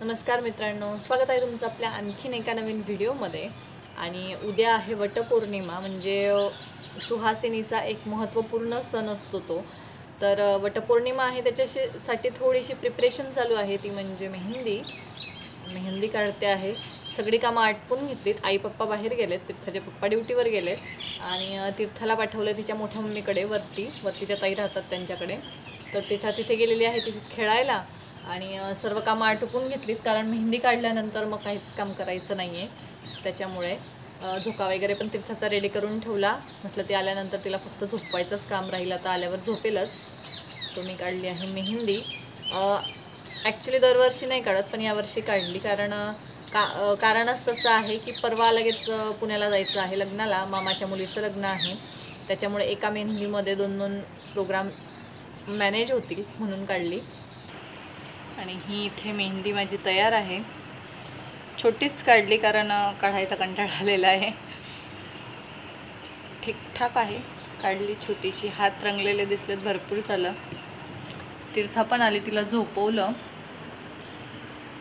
नमस्कार मित्रांनो स्वागत आहे तुमचं आपल्या आणखीन एका नवीन व्हिडिओमध्ये. आणि उद्या आहे वटपौर्णिमा म्हणजे सुहासिनीचा एक महत्त्वपूर्ण सण असतो तो. तर वटपौर्णिमा आहे त्याच्याशी साठी थोडीशी प्रिपरेशन चालू आहे ती म्हणजे मेहंदी. मेहंदी काढते आहे. सगळी कामं आटपून घेतलीत. आई पप्पा बाहेर गेलेत तीर्थाचे पप्पा ड्युटीवर गेलेत. आणि तीर्थाला पाठवलं तिच्या मोठ्या मम्मीकडे वरती. वरतीच्या ताई राहतात त्यांच्याकडे. तर तिथं तिथे गेलेली आहे तिथे खेळायला. आणि सर्व कामं आटोपून घेतलीत कारण मेहंदी काढल्यानंतर मग काहीच काम करायचं नाही आहे त्याच्यामुळे झोका वगैरे पण तीर्थाचा रेडी करून ठेवला. म्हटलं ती आल्यानंतर तिला फक्त झोपवायचंच काम राहील आता आल्यावर झोपेलच. सो मी काढली आहे मेहंदी. ॲक्च्युली दरवर्षी नाही काढत पण यावर्षी काढली. कारण का कारणच तसं आहे की परवा लगेच पुण्याला जायचं आहे लग्नाला. मामाच्या मुलीचं लग्न आहे. त्याच्यामुळे एका मेहंदीमध्ये दोन दोन प्रोग्राम मॅनेज होतील म्हणून काढली. आणि ही इथे मेहंदी माझी तयार आहे. छोटीच काढली कारण काढायचा कंटाळा आलेला आहे. ठीकठाक आहे. काढली छोटीशी. हात रंगलेले दिसलेत भरपूर झालं. तीर्था पण आली तिला झोपवलं.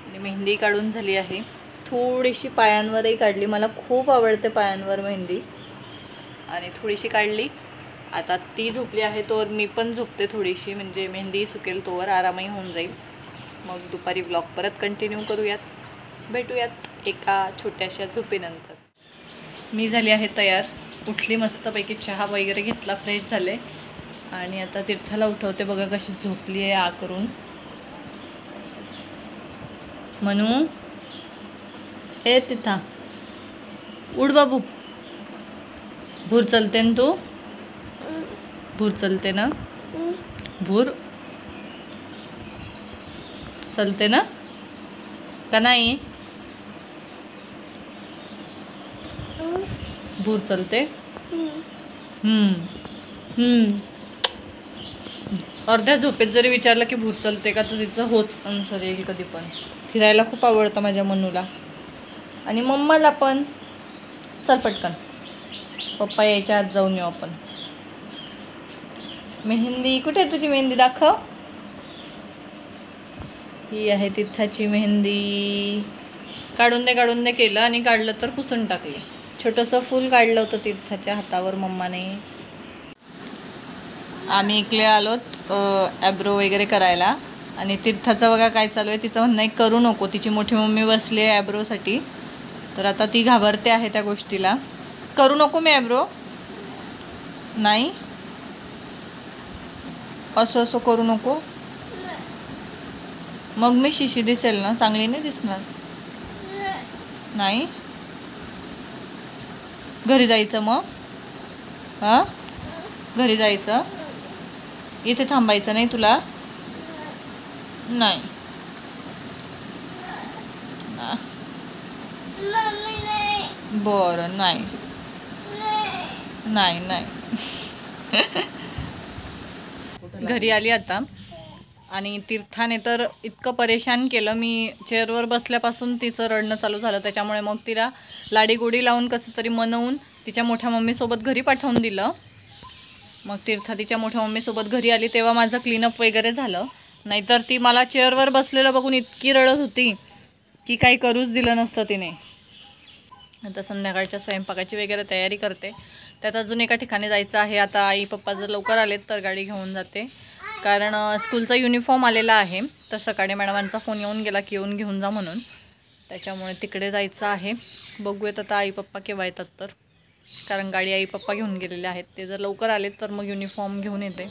आणि मेहंदी काढून झाली आहे. थोडीशी पायांवरही काढली. मला खूप आवडते पायांवर मेहंदी. आणि थोडीशी काढली. आता ती झोपली आहे तोवर मी पण झोपते थोडीशी. म्हणजे मेहंदी सुकेल तोवर आरामही होऊन जाईल. मग दुपारी ब्लॉग परत कंटिन्यू करूयात. भेटूयात एका छोट्याशा झोपेनंतर. मी झाली आहे तयार. उठली मस्तपैकी चहा वगैरे घेतला फ्रेश झाले. आणि आता तीर्थाला उठवते. बघा कशी झोपली आहे आ करून. म्हणू ए तिथा. उड बाबू. भूर चलते ना तू? भूर चलते ना? भूर चलते ना? का नाही? भूर चलते? अर्ध्या झोपेत जरी विचारलं की भूर चलते का तर तिचं होच आन्सर येईल कधी पण. फिरायला खूप आवडतं माझ्या मनूला. आणि मम्माला पण. चल पटकन. पप्पा यायच्या आत जाऊन येऊ आपण. मेहंदी कुठे आहे तुझी मेहंदी? दाखव. ही आहे तिथाची मेहंदी. काढून दे काढून दे केलं आणि काढलं तर पुसून टाकली. छोटंसं फूल काढलं होतं तीर्थाच्या हातावर मम्माने. आम्ही इकडे आलोत ॲब्रो वगैरे करायला. आणि तीर्थाचं बघा काय चालू आहे तिचं म्हणणं आहे करू नको तिची मोठी मम्मी बसली आहे ॲब्रोसाठी तर आता ती घाबरते आहे त्या गोष्टीला. करू नको मी ॲब्रो नाही. असं असं करू नको. मग मी शिशी दिसेल ना? चांगली नाही दिसणार. नाही? घरी जायचं मग? हां? घरी जायचं? इथे थांबायचं नाही तुला? नाही. बर बरं नाही. नाही नाही. घरी आली आता. आणि तीर्थाने तर इतकं परेशान केलं. मी चेअरवर बसल्यापासून तिचं रडणं चालू झालं. त्याच्यामुळे मग तिला लाडीगोडी लावून कसं तरी मनवून तिच्या मोठ्या मम्मीसोबत घरी पाठवून दिलं. मग तीर्था तिच्या मोठ्या मम्मीसोबत घरी आली तेव्हा माझं क्लीनअप वगैरे झालं. नाहीतर ती मला चेअरवर बसलेलं बघून इतकी रडत होती की काही करूच दिलं नसतं तिने. आता संध्याकाळच्या स्वयंपाकाची वगैरे तयारी करते. त्यात अजून एका ठिकाणी जायचं आहे. आता आई पप्पा जर लवकर आलेत तर गाडी घेऊन जाते. कारण स्कूलचा युनिफॉर्म आलेला आहे तर सकाळी मॅडमांचा फोन येऊन गेला की येऊन घेऊन जा म्हणून. त्याच्यामुळे तिकडे जायचं आहे. बघूयात आता आई पप्पा केव्हा येतात तर. कारण गाडी आई पप्पा घेऊन गेलेले आहेत. ते जर लवकर आलेत तर मग युनिफॉर्म घेऊन येते.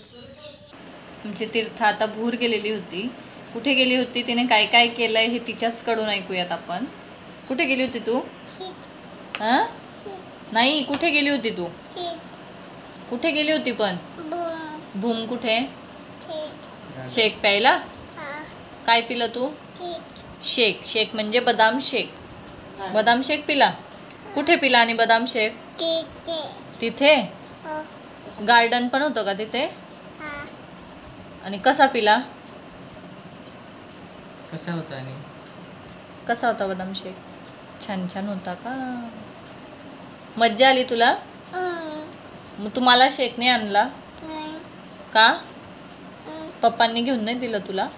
तुमची तीर्थ आता भूर गेलेली होती. कुठे गेली होती? तिने काय काय केलं आहे हे तिच्याचकडून ऐकूयात आपण. कुठे गेली होती तू? हां? नाही कुठे गेली होती तू? कुठे गेली होती पण? भूम कुठे? शेक प्यायला? काय पिलं तू? शेक. शेक म्हणजे बदाम शेक. बदाम शेक पिला? कुठे पिला आणि बदाम शेक? तिथे. गार्डन पण होतं का तिथे? आणि कसा पिला? कसा होता आणि? कसा होता बदाम शेक? छान छान होता का? मज्जा आली तुला? मग तू मला शेक नाही आणला? का? पप्पांनी घेऊन नाही दिलं तुला?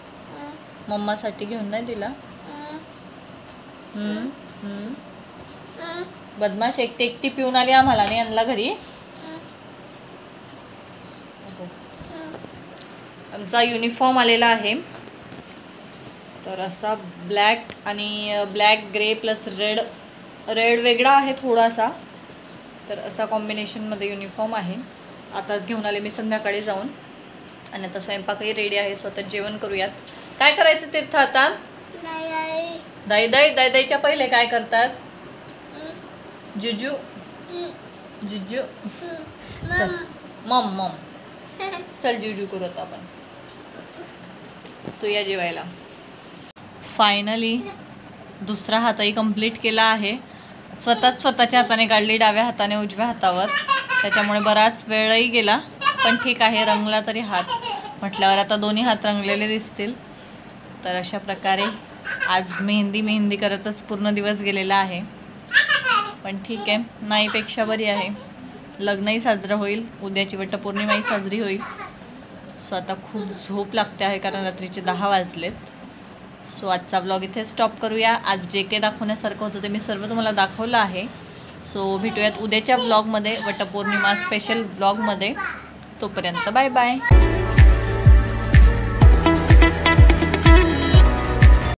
मम्मासाठी घेऊन नाही दिला? हम्म, हम्म. बदमाश एकटी एकटी पिऊन आली आम्हाला नाही आणला घरी? आमचा युनिफॉर्म आलेला आहे. तर असा ब्लॅक आणि black grey plus red red वेगळा आहे थोडासा. तर असा कॉम्बिनेशनमध्ये युनिफॉर्म आहे. आताच घेऊन आले मी संध्याकाळी जाऊन. आणि आता स्वयंपाकही रेडी आहे स्वतः जेवण करूयात. काय करायचं तीर्थ आता? दाई दाई दाई दाईच्या पहिले काय करतात? जुजू. जुजू. चल. मम. मम चल जुजू करू आता आपण. सुया जेवायला. फायनली दुसरा हातही कंप्लीट केला आहे. स्वतःच स्वतःच्या हाताने काढली डाव्या हाताने उजव्या हातावर. त्याच्यामुळे बराच वेळही गेला. पण ठीक आहे रंगला तरी हात. म्हटल्यावर आता दोन्ही हात रंगलेले दिसतील. तर अशा प्रकारे आज मेहंदी मेहंदी करतच पूर्ण दिवस गेलेला आहे. पण ठीक आहे नाहीपेक्षा बरी आहे. लग्नही साजरं होईल उद्याची वटपौर्णिमाही साजरी होईल. सो आता खूप झोप लागते आहे कारण रात्रीचे दहा वाजलेत. सो आजचा ब्लॉग इथे स्टॉप करूया. आज जे काही दाखवण्यासारखं होतं ते मी सर्व तुम्हाला दाखवलं आहे. सो भेटूयात उद्याच्या ब्लॉगमध्ये वटपौर्णिमा स्पेशल ब्लॉगमध्ये तोपर्यंत बाय बाय